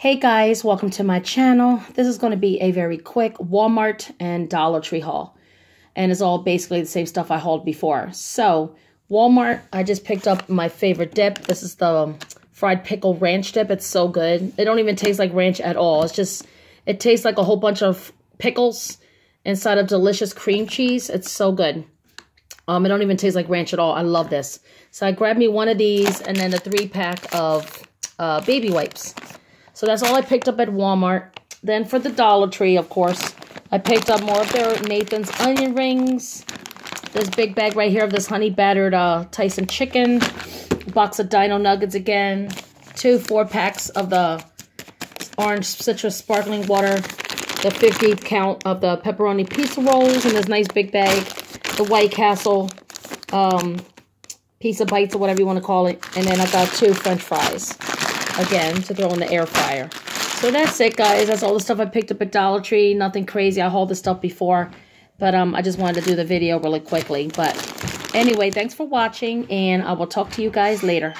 Hey guys, welcome to my channel. This is going to be a very quick Walmart and Dollar Tree haul. And it's all basically the same stuff I hauled before. So, Walmart, I just picked up my favorite dip. This is the fried pickle ranch dip. It's so good. It don't even taste like ranch at all. It's just, it tastes like a whole bunch of pickles inside of delicious cream cheese. It's so good. Um, it don't even taste like ranch at all. I love this. So I grabbed me one of these and then a three pack of uh, baby wipes. So that's all I picked up at Walmart. Then for the Dollar Tree, of course, I picked up more of their Nathan's onion rings. This big bag right here of this honey battered uh, Tyson chicken. Box of Dino Nuggets again. Two four packs of the orange citrus sparkling water. The 50 count of the pepperoni pizza rolls in this nice big bag. The White Castle um, pizza bites or whatever you want to call it. And then I got two french fries again to throw in the air fryer. So that's it, guys. That's all the stuff I picked up at Dollar Tree. Nothing crazy. I hauled this stuff before. But um, I just wanted to do the video really quickly. But anyway, thanks for watching. And I will talk to you guys later.